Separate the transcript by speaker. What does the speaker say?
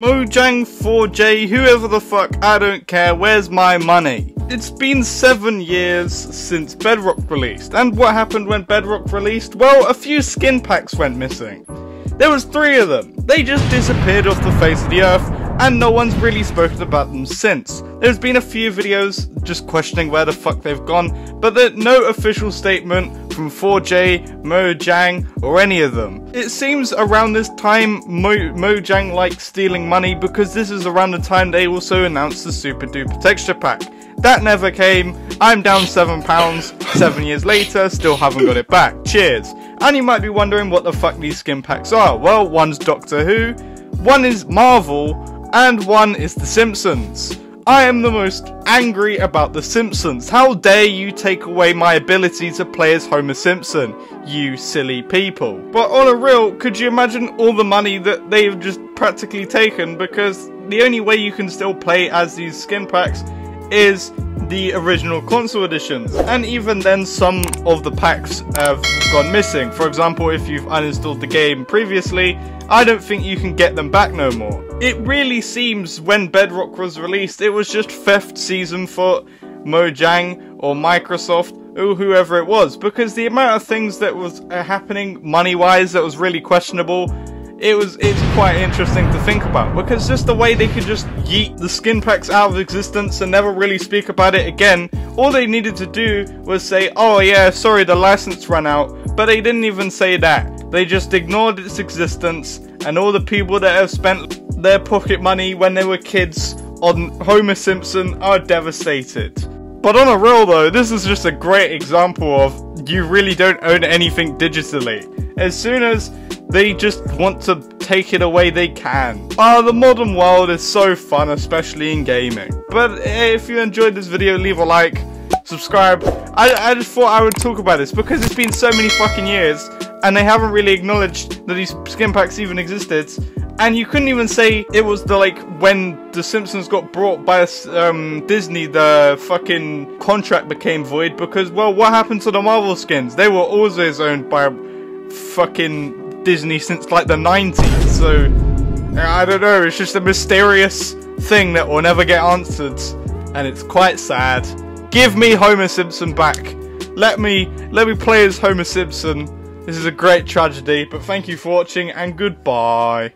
Speaker 1: Mojang4J, whoever the fuck, I don't care, where's my money? It's been seven years since Bedrock released, and what happened when Bedrock released? Well, a few skin packs went missing. There was three of them. They just disappeared off the face of the earth, and no one's really spoken about them since. There's been a few videos just questioning where the fuck they've gone, but no official statement from 4J, Mojang, or any of them. It seems around this time Mo Mojang likes stealing money because this is around the time they also announced the Super Duper Texture Pack. That never came, I'm down £7, 7 years later, still haven't got it back. Cheers. And you might be wondering what the fuck these skin packs are. Well, one's Doctor Who, one is Marvel, and one is The Simpsons. I am the most angry about The Simpsons. How dare you take away my ability to play as Homer Simpson, you silly people. But on a real, could you imagine all the money that they've just practically taken because the only way you can still play as these skin packs is the original console editions. And even then, some of the packs have gone missing. For example, if you've uninstalled the game previously, I don't think you can get them back no more. It really seems when Bedrock was released, it was just theft season for Mojang or Microsoft or whoever it was, because the amount of things that was uh, happening money-wise that was really questionable it was it's quite interesting to think about because just the way they could just yeet the skin packs out of existence and never really speak about it again all they needed to do was say oh yeah sorry the license ran out but they didn't even say that they just ignored its existence and all the people that have spent their pocket money when they were kids on Homer Simpson are devastated but on a real though this is just a great example of you really don't own anything digitally as soon as they just want to take it away they can. Ah, the modern world is so fun, especially in gaming. But if you enjoyed this video, leave a like, subscribe. I, I just thought I would talk about this because it's been so many fucking years and they haven't really acknowledged that these skin packs even existed. And you couldn't even say it was the like when The Simpsons got brought by um, Disney, the fucking contract became void because well, what happened to the Marvel skins? They were always owned by fucking Disney since like the 90s, so I don't know, it's just a mysterious thing that will never get answered, and it's quite sad. Give me Homer Simpson back. Let me let me play as Homer Simpson. This is a great tragedy, but thank you for watching and goodbye.